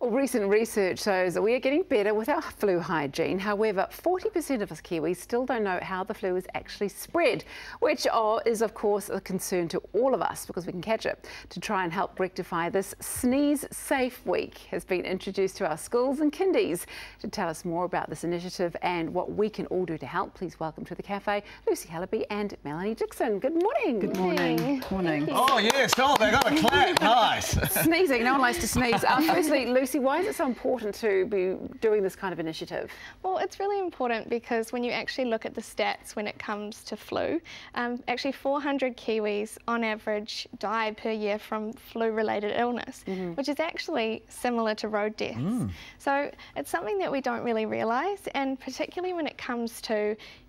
Well, recent research shows that we are getting better with our flu hygiene. However, 40% of us Kiwis still don't know how the flu is actually spread, which is, of course, a concern to all of us because we can catch it. To try and help rectify this, Sneeze Safe Week has been introduced to our schools and kindies. To tell us more about this initiative and what we can all do to help, please welcome to the cafe Lucy Hellaby and Melanie Dixon. Good morning. Good morning. Morning. Oh, yes. Oh, they got a clap. nice. Sneezing. No one likes to sneeze. Uh, firstly, Lucy, Lucy, why is it so important to be doing this kind of initiative? Well, it's really important because when you actually look at the stats when it comes to flu, um, actually 400 Kiwis on average die per year from flu-related illness, mm -hmm. which is actually similar to road deaths. Mm. So it's something that we don't really realise, and particularly when it comes to,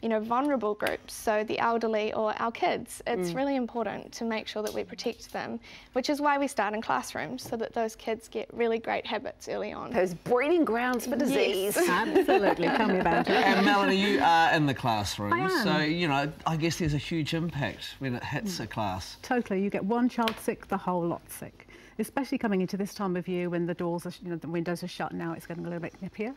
you know, vulnerable groups, so the elderly or our kids, it's mm. really important to make sure that we protect them, which is why we start in classrooms, so that those kids get really great habits habits early on. Those breeding grounds for disease. Yes. Absolutely. Tell me about it. And Melanie, you are in the classroom, so you know I guess there's a huge impact when it hits a class. Totally. You get one child sick, the whole lot sick. Especially coming into this time of year when the doors are, you know, the windows are shut now, it's getting a little bit nippier.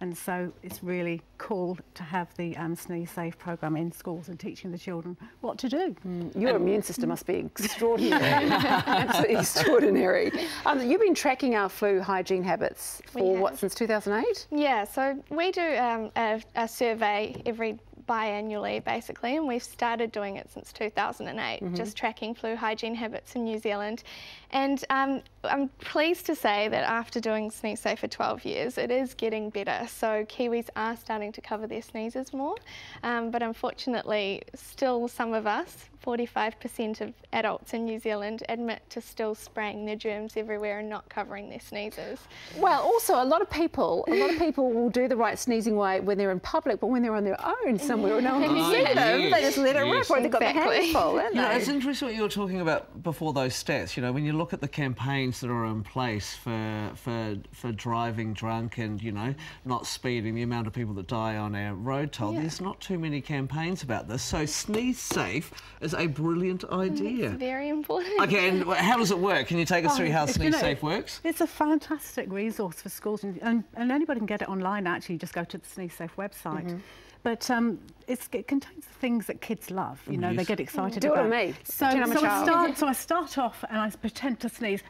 And so it's really cool to have the um, Sneeze Safe program in schools and teaching the children what to do. Mm, your immune system must be extraordinary, absolutely extraordinary. Um, you've been tracking our flu hygiene habits for what, since 2008? Yeah, so we do um, a, a survey every biannually basically and we've started doing it since 2008 mm -hmm. just tracking flu hygiene habits in New Zealand and um, I'm pleased to say that after doing Sneeze Safe for 12 years it is getting better so Kiwis are starting to cover their sneezes more um, but unfortunately still some of us 45% of adults in New Zealand admit to still spraying their germs everywhere and not covering their sneezes. Well, also a lot of people, a lot of people will do the right sneezing way when they're in public, but when they're on their own somewhere where no one can oh, see yes. them, they just let it yes. rip or they've got exactly. their hands full, you know, It's interesting what you were talking about before those stats. You know, when you look at the campaigns that are in place for, for, for driving drunk and, you know, not speeding, the amount of people that die on our road toll, yeah. there's not too many campaigns about this. So Sneeze Safe is a brilliant idea. It's very important. Okay, and how does it work? Can you take us oh, through how Sneeze you know, Safe works? It's a fantastic resource for schools, and, and, and, anybody can get it online, actually. Just go to the Sneeze Safe website. Mm -hmm. But um, it contains the things that kids love. You know, yes. they get excited Do about. Do it me. So, so I start. So I start off and I pretend to sneeze.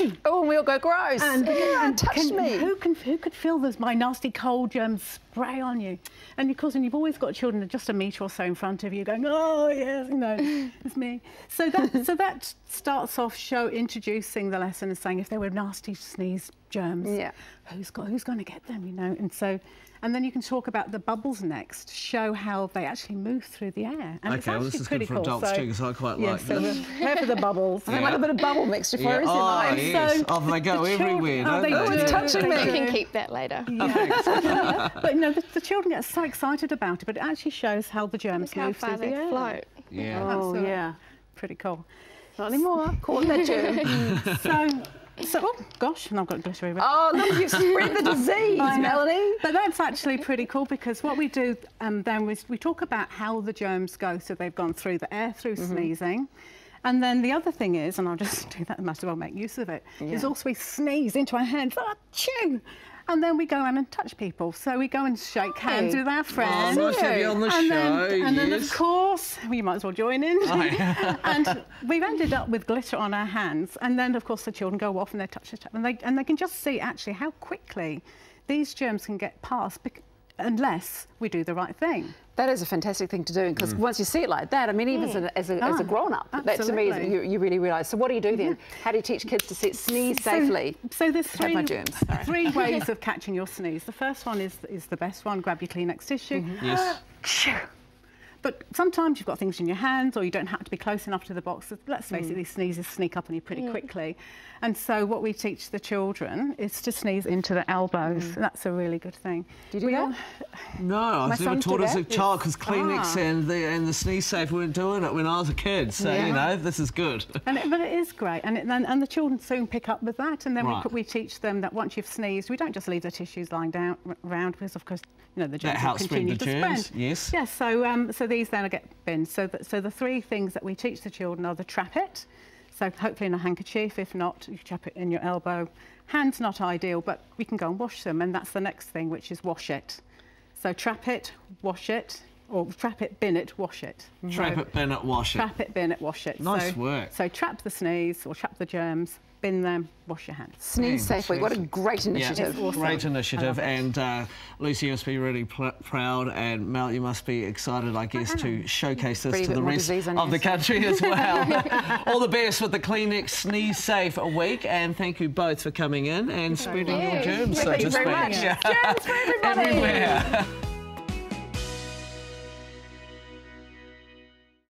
oh, and we all go gross. And, yeah, and touch can, me. Who can who could feel this my nasty cold germs spray on you? And of course, and you've always got children just a metre or so in front of you going, oh yes, you know, it's me. So that so that starts off show introducing the lesson and saying if there were nasty sneeze germs, yeah. who's got who's going to get them? You know, and so and then you can talk about the bubbles next, show how they actually move through the air. And okay, well, this is good for cool. adults so, too, because I quite yeah, like so this. Prepare for the bubbles. yeah. I like a bit of bubble mixture for yeah. us. Oh, ah, yes. So, oh, they go the everywhere, oh, don't they? Oh, it's touching me. You can keep that later. Yeah. but, you know, the, the, children get so excited about it, but it actually shows how the germs Look move through the air. float. Yeah. Oh, yeah. Pretty cool. Not anymore. Call that germ. so, so, oh gosh, and I've got glitter over. Oh, look, you've spread the disease, Melanie. But that's actually pretty cool because what we do um, then is we talk about how the germs go. So they've gone through the air through mm -hmm. sneezing. And then the other thing is, and I'll just do that, I must as well make use of it, yeah. is also we sneeze into our hands. Ah, chew! And then we go in and touch people. So we go and shake hands with our friends. Oh, nice to you on the and show. Then, and yes. then, of course, we might as well join in. Oh, and we've ended up with glitter on our hands. And then, of course, the children go off and they touch it, and they and they can just see actually how quickly these germs can get past unless we do the right thing. That is a fantastic thing to do because mm. once you see it like that, I mean, even mm. as, a, as, a, as a grown-up, that to me, is, you, you really realise. So what do you do then? How do you teach kids to sit, sneeze so, safely? So there's three, three ways of catching your sneeze. The first one is, is the best one, grab your Kleenex tissue. Mm -hmm. Yes. But sometimes you've got things in your hands or you don't have to be close enough to the box. Let's face mm. it, these sneezes sneak up on you pretty mm. quickly. And so what we teach the children is to sneeze into the elbows. Mm. That's a really good thing. Do you do we that? No, I was never taught as a child because Kleenex ah. and, the, and the sneeze safe weren't doing it when I was a kid. So, yeah. you know, this is good. and it, but it is great. And, it, and, and, the children soon pick up with that. And then right. we, we teach them that once you've sneezed, we don't just leave the tissues lying down around because, of course, you know, the germs will continue to germs. spread. Yes. Yes, so, um, so these then get bins. So, so the three things that we teach the children are the trap it, So hopefully in a handkerchief. If not, you trap it in your elbow. Hands not ideal, but we can go and wash them, and that's the next thing, which is wash it. So trap it, wash it, or trap it, bin it, wash it. Trap so, it, bin it, wash it. Trap it, bin it, wash it. Nice so, work. So trap the sneeze or trap the germs, bin them, wash your hands. Sneeze Yeah, Safe Week. What a seriously. great Yeah, initiative. awesome. great initiative. I love it. And uh, Lucy, you must be really pl- proud, and Mel, you must be excited, I guess, to showcase this Breathe to the rest of the country as well. All the best with the Kleenex Sneeze Safe a Week, and thank you both for coming in and spreading your germs, so Thank to you speak. very much. Yeah. Germs for everybody. Everywhere.